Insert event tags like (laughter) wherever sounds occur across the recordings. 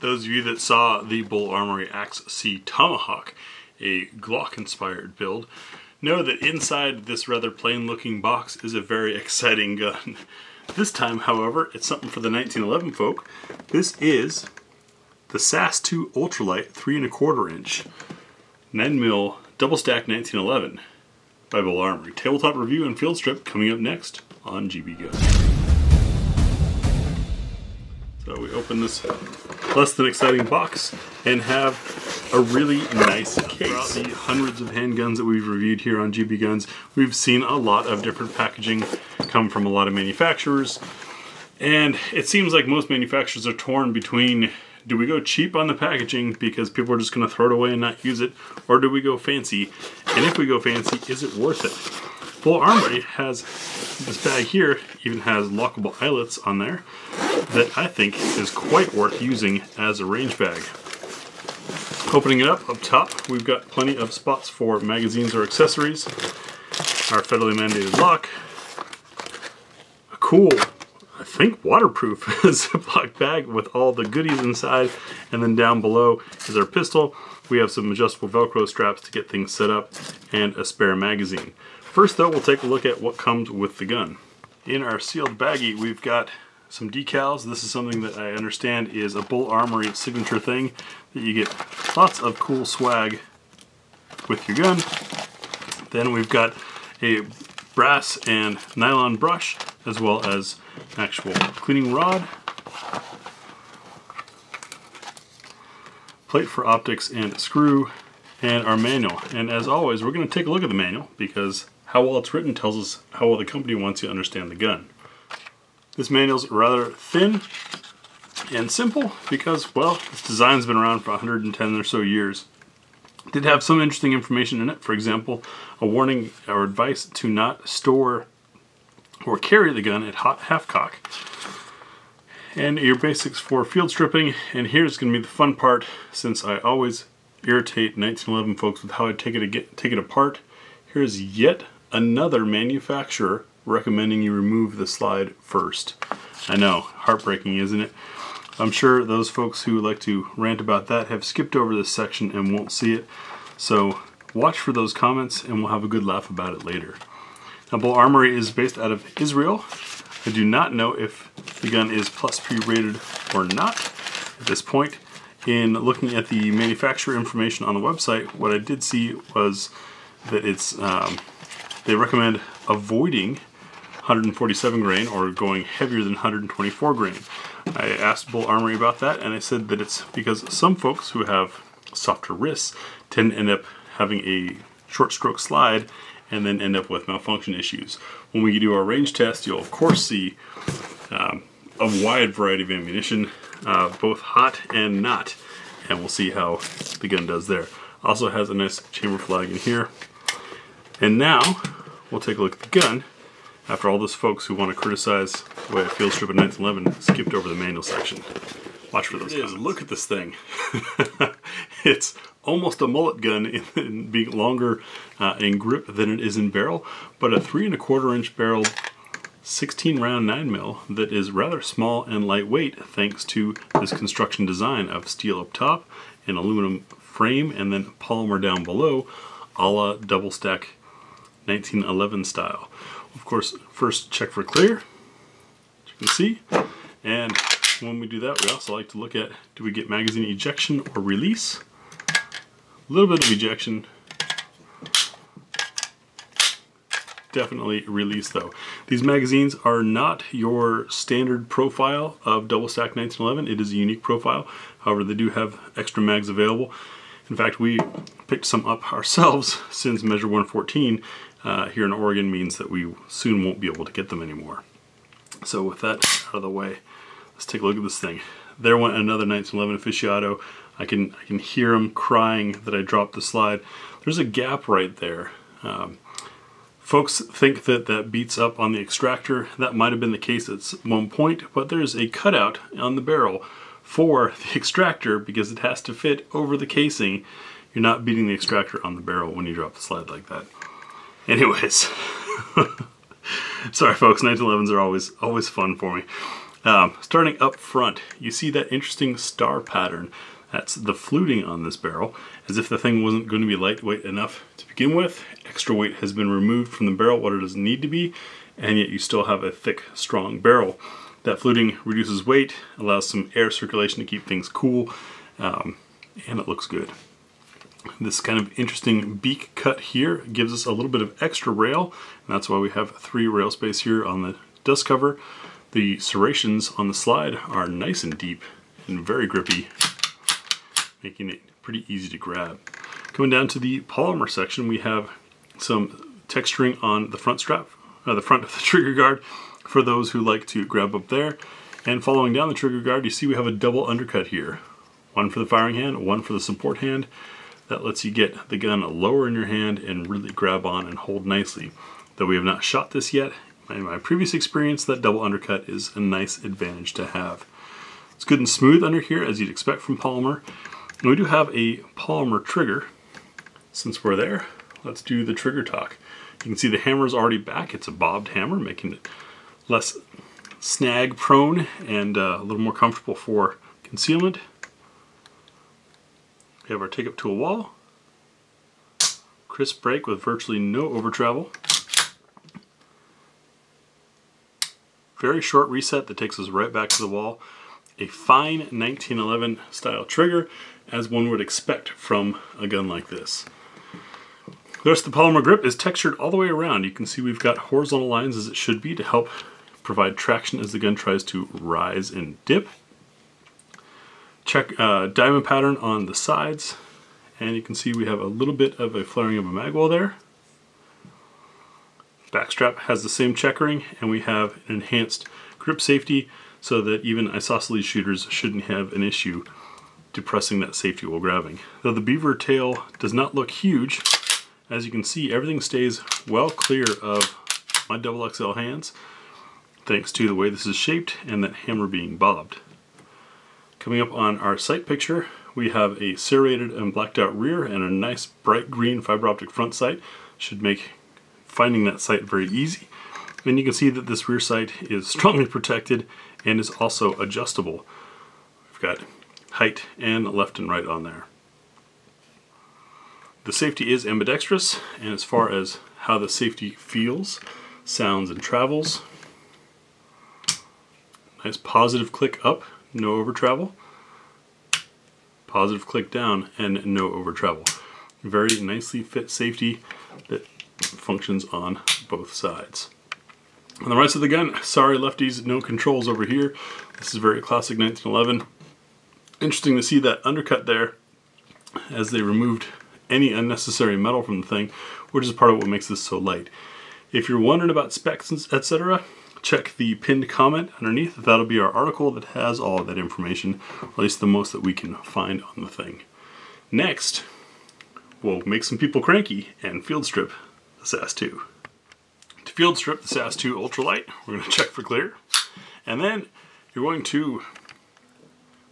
Those of you that saw the BUL Armory Axe C Tomahawk, a Glock-inspired build, know that inside this rather plain-looking box is a very exciting gun. (laughs) This time, however, it's something for the 1911 folk. This is the SAS-2 Ultralight 3 and a quarter inch 9mm double stack 1911 by BUL Armory. Tabletop review and field strip coming up next on GB Gun. So we open this less than exciting box and have a really nice case. Throughout the hundreds of handguns that we've reviewed here on GB Guns, we've seen a lot of different packaging come from a lot of manufacturers. And it seems like most manufacturers are torn between do we go cheap on the packaging because people are just going to throw it away and not use it, or do we go fancy? And if we go fancy, is it worth it? BUL Armory has this bag here, even has lockable eyelets on there that I think is quite worth using as a range bag. Opening it up, up top, we've got plenty of spots for magazines or accessories. Our federally mandated lock. A cool, I think waterproof (laughs) Ziploc bag with all the goodies inside. And then down below is our pistol. We have some adjustable Velcro straps to get things set up and a spare magazine. First though, we'll take a look at what comes with the gun. In our sealed baggie, we've got some decals. This is something that I understand is a BUL Armory signature thing that you get lots of cool swag with your gun. Then we've got a brass and nylon brush as well as an actual cleaning rod. Plate for optics and screw and our manual. And as always, we're going to take a look at the manual because how well it's written tells us how well the company wants you to understand the gun. This manual's rather thin and simple because, well, this design's been around for 110 or so years. It did have some interesting information in it. For example, a warning or advice to not store or carry the gun at hot half cock. And your basics for field stripping. And here's going to be the fun part since I always irritate 1911 folks with how I take it, take it apart. Here's yet another manufacturer recommending you remove the slide first. I know, heartbreaking, isn't it? I'm sure those folks who like to rant about that have skipped over this section and won't see it. So watch for those comments and we'll have a good laugh about it later. Now, BUL Armory is based out of Israel. I do not know if the gun is plus P rated or not at this point. In looking at the manufacturer information on the website, what I did see was that it's um, they recommend avoiding 147 grain or going heavier than 124 grain. I asked BUL Armory about that and I said that it's because some folks who have softer wrists tend to end up having a short stroke slide and then end up with malfunction issues. When we do our range test, you'll of course see um, a wide variety of ammunition, uh, both hot and not, and we'll see how the gun does there. Also has a nice chamber flag in here. And now, we'll take a look at the gun. After all those folks who want to criticize the way a field strip in 1911 skipped over the manual section. Watch for those comments. Look at this thing. (laughs) it's almost a mullet gun in, in being longer uh, in grip than it is in barrel, but a three and a quarter inch barrel 16 round 9 mil that is rather small and lightweight thanks to this construction design of steel up top, an aluminum frame, and then polymer down below, a la double stack 1911 style. Of course, first check for clear, as you can see. And when we do that, we also like to look at, do we get magazine ejection or release? A little bit of ejection. Definitely release though. These magazines are not your standard profile of double stack 1911. It is a unique profile. However, they do have extra mags available. In fact, we picked some up (laughs) ourselves since Measure 114 uh, here in Oregon means that we soon won't be able to get them anymore. So with that out of the way, let's take a look at this thing. There went another 1911 Aficionado. I can, I can hear him crying that I dropped the slide. There's a gap right there. Um, folks think that that beats up on the extractor. That might have been the case at one point, but there's a cutout on the barrel for the (laughs) extractor because it has to fit over the casing. You're not beating the extractor on the barrel when you drop the slide like that. Anyways, (laughs) sorry folks, 1911s are always always fun for me. Um, starting up front, you see that interesting star pattern. That's the fluting on this barrel, as if the thing wasn't going to be lightweight enough to begin with. Extra weight has been removed from the barrel, what it doesn't need to be, and yet you still have a thick, strong barrel. That fluting reduces weight, allows some air circulation to keep things cool, um, and it looks good. This kind of interesting beak cut here gives us a little bit of extra rail, and that's why we have three rail space here on the dust cover. The serrations on the slide are nice and deep and very grippy, making it pretty easy to grab. Coming down to the polymer section, we have some texturing on the front strap, uh, the front of the (laughs) trigger guard for those who like to grab up there. And following down the trigger guard, you see we have a double undercut here. One for the firing hand, one for the support hand. That lets you get the gun lower in your hand and really grab on and hold nicely. Though we have not shot this yet, in my previous experience, that double undercut is a nice advantage to have. It's good and smooth under here, as you'd expect from polymer. And we do have a polymer trigger. Since we're there, let's do the trigger talk. You can see the hammer is already back. It's a bobbed hammer, making it less snag prone and uh, a little more comfortable for concealment. We have our take up to a wall. Crisp break with virtually no over travel. Very short reset that takes us right back to the wall. A fine 1911 style trigger as one would expect from a gun like this. The rest of the polymer grip is textured all the way around. You can see we've got horizontal lines as it should be to help provide traction as the gun tries to rise and dip. Check uh, diamond pattern on the sides and you can see we have a little bit of a flaring of a magwell there. Backstrap has the same checkering and we have an enhanced grip safety so that even isosceles shooters shouldn't have an issue depressing that safety while grabbing. Though the beaver tail does not look huge, as you can see everything stays well clear of my double XL hands thanks to the way this is shaped and that hammer being bobbed. Coming up on our sight picture, we have a serrated and blacked out rear and a nice bright green fiber optic front sight. Should make finding that sight very easy. And you can see that this rear sight is strongly protected and is also adjustable. We've got height and left and right on there. The safety is ambidextrous, and as far as how the safety feels, sounds, and travels, nice positive click up, no over travel, positive click down, and no over travel. Very nicely fit safety that functions on both sides. On the right side of the gun, sorry lefties, no controls over here. This is very classic 1911. Interesting to see that undercut there as they removed any unnecessary metal from the thing, which is part of what makes this so light. If you're wondering about specs, etc., check the pinned comment underneath. That'll be our article that has all that information, or at least the most that we can find on the thing. Next, we'll make some people cranky and field strip the SAS-2. To field strip the SAS-2 ultralight, we're going (laughs) to check for clear. And then you're going to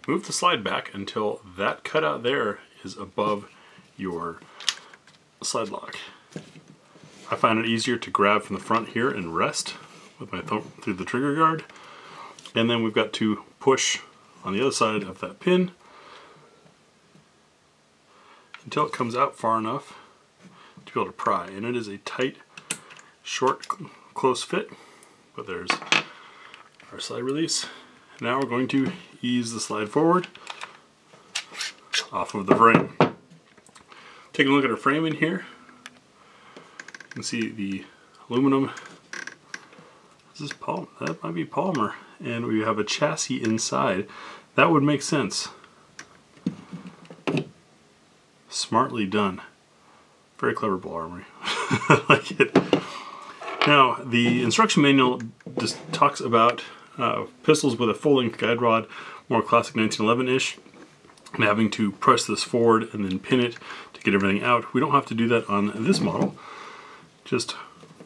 move the slide back until that cutout there is above your slide lock. I find it easier to grab from the front here and rest with my thumb through the trigger guard. And then we've got to push on the other side of that pin until it comes out far enough to be able to pry. And it is a tight, short, close fit, but there's our slide release. Now we're going to ease the slide forward off of the frame. Taking a look at our frame in here, you can see the aluminum. This is polymer. That might be Palmer. and we have a chassis inside. That would make sense. Smartly done. Very clever BUL armory. I (laughs) like it. Now, the instruction manual just talks about uh, pistols with a full-length guide rod, more classic 1911-ish, and having to press this forward and then pin it to get everything out. We don't have to do that on this model. Just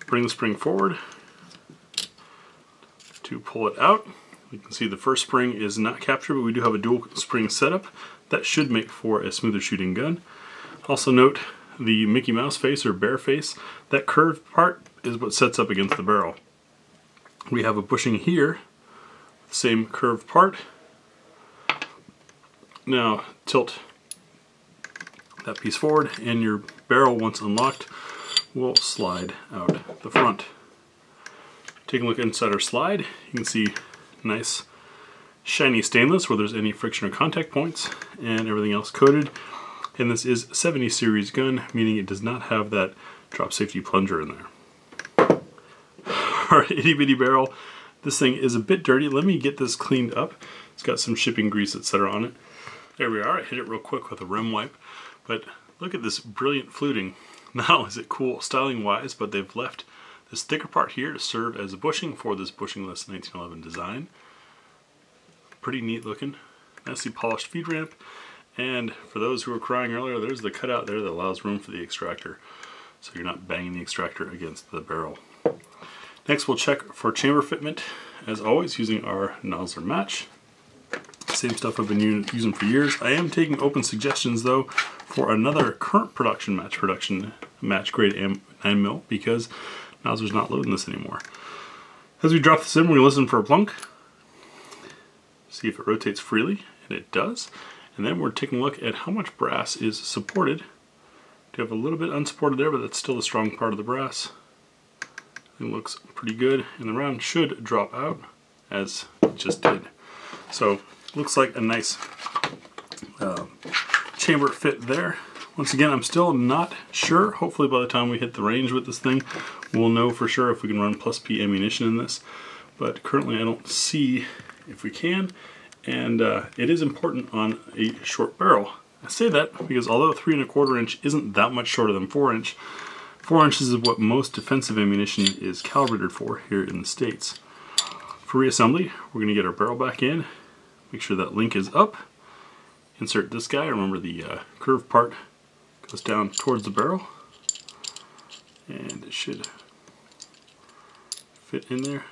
bring the spring forward to pull it out. You can see the first spring is not captured, but we do have a dual spring setup. That should make for a smoother shooting gun. Also note the Mickey Mouse face or bear face. That curved part is what sets up against the barrel. We have a bushing here Same curved part. Now tilt that piece forward and your barrel once unlocked will slide out the front. Taking a look inside our slide, you can see nice shiny stainless where there's any friction or contact points and everything else coated. And this is 70 series gun, meaning it does not have that drop safety plunger in there. (laughs) Our itty bitty barrel, this thing is a bit dirty. Let me get this cleaned up. It's got some shipping grease, etc. on it. There we are. I hit it real quick with a Rem Wipe. But look at this brilliant fluting. (laughs) Not only is it cool styling wise, but they've left this thicker part here to serve as a bushing for this bushingless 1911 design. Pretty neat looking. Nicely polished feed ramp. And for those who were crying earlier, there's the cutout there that allows room for the extractor. So you're not banging the extractor against the barrel. Next we'll check for chamber fitment, as always using our Nosler match. Same stuff I've been using for years. I am taking open suggestions though for another current production match production match grade 9mm because Nosler's not loading this anymore. As we drop this in, to listen for a plunk. See if it rotates freely, and it does. And then we're taking a look at how much brass is supported. We have a little bit unsupported there, but that's still a strong part of the brass. It looks pretty good, and the round should drop out, as it just did. So, looks like a nice uh, chamber fit there. Once again, I'm still not sure. Hopefully by the time we hit the range with this thing, we'll know for sure if we can run plus P ammunition in this. But currently I don't see if we can. And uh, it is important on a short barrel. I say that because although three and a quarter inch isn't that much shorter than four inch, four inches is what most defensive ammunition is calibrated for here in the States. For reassembly, we're gonna get our barrel back in, make sure that link is up, insert this guy, remember the uh, curved part goes down towards the barrel and it should fit in there.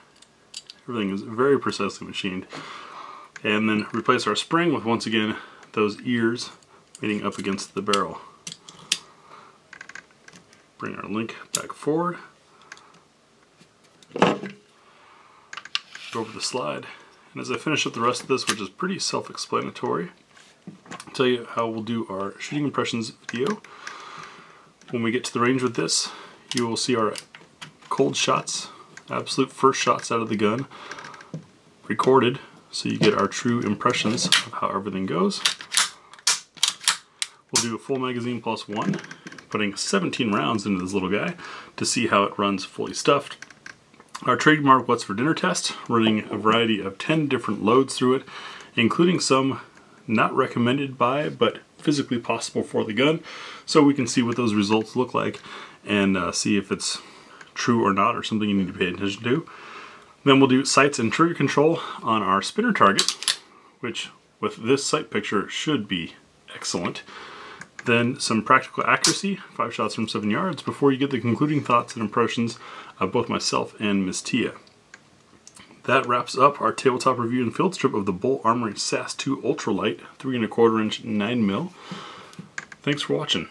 Everything is very precisely machined. And then replace our spring with once again those ears meeting up against the barrel. Bring our link back forward. Over the slide. And as I finish up the rest of this, which is pretty self-explanatory, tell you how we'll do our shooting impressions video. When we get to the range with this, you will see our cold shots, absolute first shots out of the gun, recorded so you get our true impressions of how everything goes. We'll do a full magazine plus one, putting 17 rounds into this little guy to see how it runs fully stuffed. Our trademark What's for Dinner test, running a variety of 10 different loads through it, including some not recommended by, but physically possible for the gun, so we can see what those results look like and uh, see if it's true or not or something you need to pay attention to. Then we'll do sights and trigger control on our spinner target, which with this sight picture should be excellent. Then some practical accuracy, five shots from seven yards, before you get the concluding thoughts and impressions of both myself and Miss Tia. That wraps up our tabletop review and field strip of the BUL Armory SAS 2 Ultralight, three and a quarter inch, nine mil. Thanks for watching.